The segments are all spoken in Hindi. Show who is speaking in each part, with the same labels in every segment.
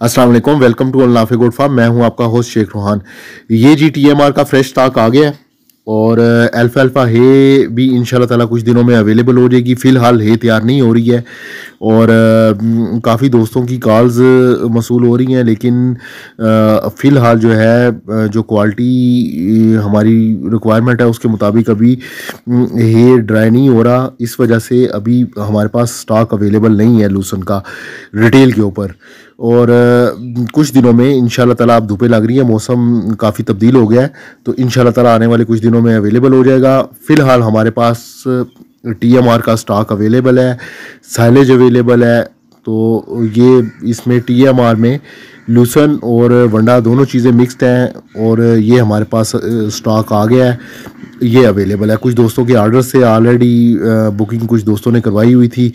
Speaker 1: अस्सलाम वालेकुम वेलकम टू अल्लाफे गुड फार्म मैं हूँ आपका होस्ट शेख रोहान ये जी टी एम आर का फ्रेश स्टॉक आ गया है और अल्फ़ा अल्फ़ा हे भी इन ताला कुछ दिनों में अवेलेबल हो जाएगी। फ़िलहाल हे तैयार नहीं हो रही है। और काफ़ी दोस्तों की कॉल्स मसूल हो रही हैं, लेकिन फ़िलहाल जो है जो क्वालिटी हमारी रिक्वायरमेंट है, उसके मुताबिक अभी हेयर ड्राई नहीं हो रहा। इस वजह से अभी हमारे पास स्टॉक अवेलेबल नहीं है लूसन का रिटेल के ऊपर। और कुछ दिनों में इन ताला आप धूपें लग रही हैं, मौसम काफ़ी तब्दील हो गया है तो इन ताला आने वाले कुछ दिनों में अवेलेबल हो जाएगा। फ़िलहाल हमारे पास टी एम आर का स्टॉक अवेलेबल है साइलेज अवेलेबल है तो ये इसमें टी एम आर में लूसन और वंडा दोनों चीज़ें मिक्सड हैं और ये हमारे पास स्टॉक आ गया है। ये अवेलेबल है। कुछ दोस्तों के आर्डर से ऑलरेडी बुकिंग कुछ दोस्तों ने करवाई हुई थी।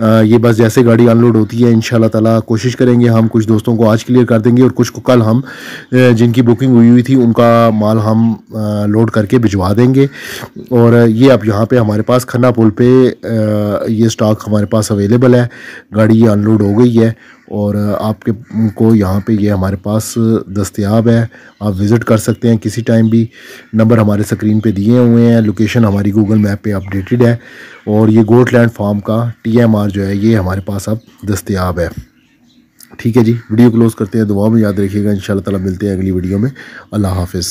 Speaker 1: ये बस जैसे गाड़ी अनलोड होती है इन ताला कोशिश करेंगे हम कुछ दोस्तों को आज क्लियर कर देंगे और कुछ को कल हम जिनकी बुकिंग हुई हुई थी, उनका माल हम लोड करके भिजवा देंगे। और ये अब यहाँ पे हमारे पास खन्ना पुल पे ये स्टॉक हमारे पास अवेलेबल है। गाड़ी ये अनलोड हो गई है। और आपके, को यहाँ पे ये हमारे पास दस्तियाब है। आप विज़िट कर सकते हैं किसी टाइम भी। नंबर हमारे स्क्रीन पे दिए हुए हैं। लोकेशन हमारी गूगल मैप पे अपडेटेड है। और ये गोटलैंड फार्म का टीएमआर जो है, ये हमारे पास अब दस्तियाब है। ठीक है जी, वीडियो क्लोज़ करते हैं। दुआ में याद रखिएगा। इन ताला मिलते हैं अगली वीडियो में। अल्लाह हाफिज़।